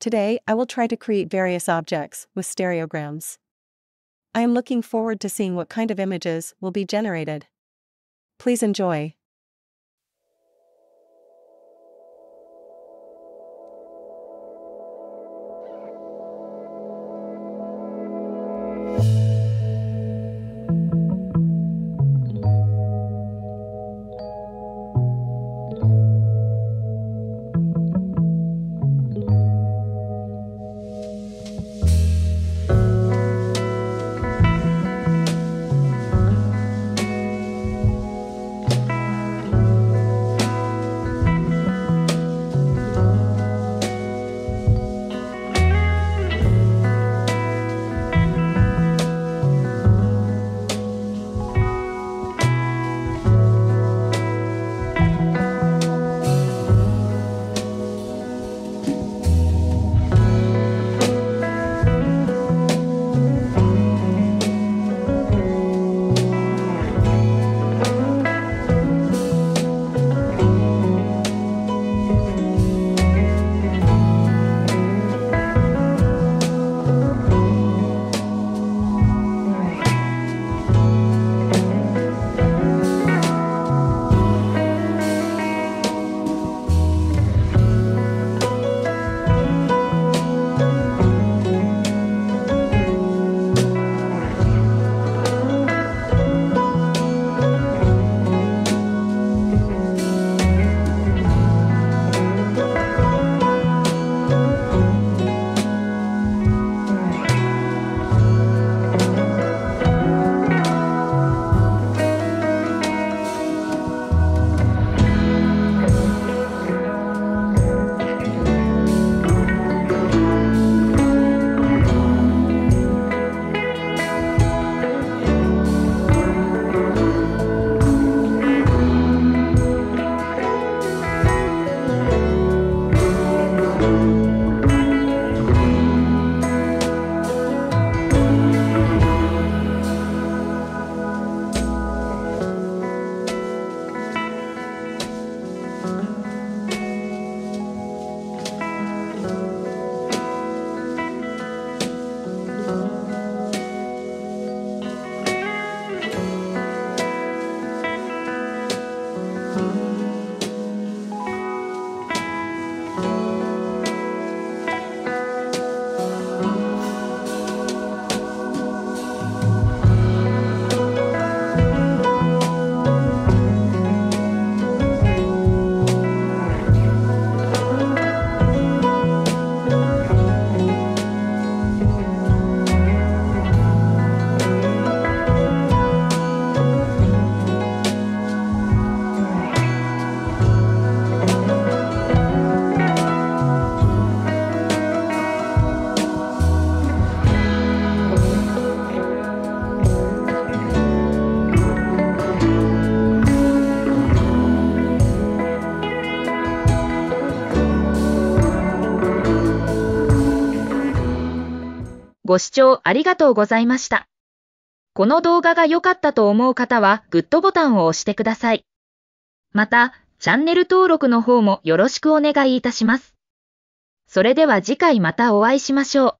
Today, I will try to create various objects with stereograms. I am looking forward to seeing what kind of images will be generated. Please enjoy.. ご視聴ありがとうございました。この動画が良かったと思う方はグッドボタンを押してください。また、チャンネル登録の方もよろしくお願いいたします。それでは次回またお会いしましょう。